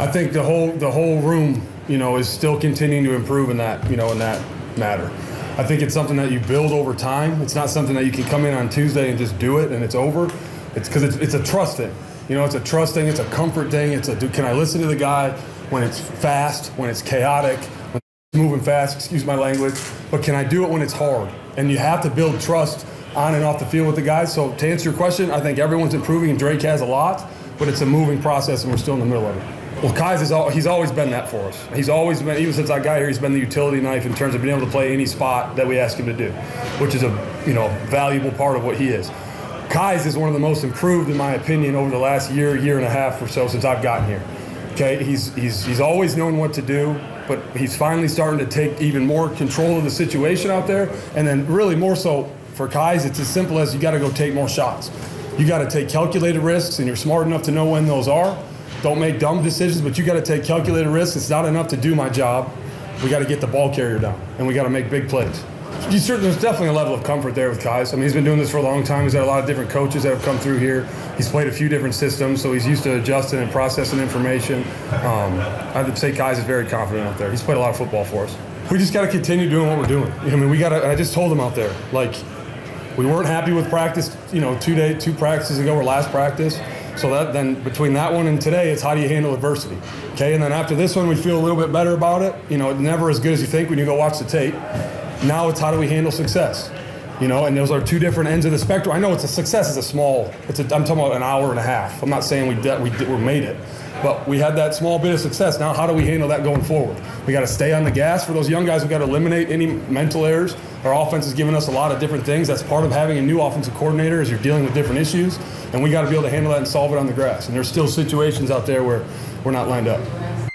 I think the whole the whole room, you know, is still continuing to improve in that, you know, in that matter. I think it's something that you build over time. It's not something that you can come in on Tuesday and just do it and it's over. It's because it's, it's a trust thing. You know, it's a trust thing. It's a comfort thing. It's a do, can I listen to the guy when it's fast, when it's chaotic, when it's moving fast. Excuse my language, but can I do it when it's hard? And you have to build trust on and off the field with the guys. So to answer your question, I think everyone's improving and Drayk has a lot, but it's a moving process and we're still in the middle of it. Well, Kiser is all, he's always been that for us. He's always been, even since I got here, he's been the utility knife in terms of being able to play any spot that we ask him to do, which is a you know valuable part of what he is. Kiser is one of the most improved, in my opinion, over the last year, year and a half or so since I've gotten here. Okay, he's he's he's always known what to do, but he's finally starting to take even more control of the situation out there, and then really more so for Kiser, it's as simple as you got to go take more shots. You got to take calculated risks, and you're smart enough to know when those are don't make dumb decisions, but you got to take calculated risks. It's not enough to do my job. We got to get the ball carrier down, and we got to make big plays. You certainly, there's definitely a level of comfort there with Kiser. I mean, he's been doing this for a long time. He's had a lot of different coaches that have come through here. He's played a few different systems, so he's used to adjusting and processing information. Um, I would say Kiser is very confident out there. He's played a lot of football for us. We just got to continue doing what we're doing. I mean, we got to. I just told him out there, like, we weren't happy with practice. You know, two day, two practices ago or last practice. So that then between that one and today, it's how do you handle adversity? Okay, and then after this one, we feel a little bit better about it. You know, it's never as good as you think when you go watch the tape. Now it's how do we handle success? You know, and those are two different ends of the spectrum. I know it's a success is a small. It's a, I'm talking about an hour and a half. I'm not saying we did, we did, we made it, but we had that small bit of success. Now, how do we handle that going forward? We got to stay on the gas for those young guys. We got to eliminate any mental errors. Our offense has given us a lot of different things. That's part of having a new offensive coordinator as you're dealing with different issues, and we got to be able to handle that and solve it on the grass. And there's still situations out there where we're not lined up.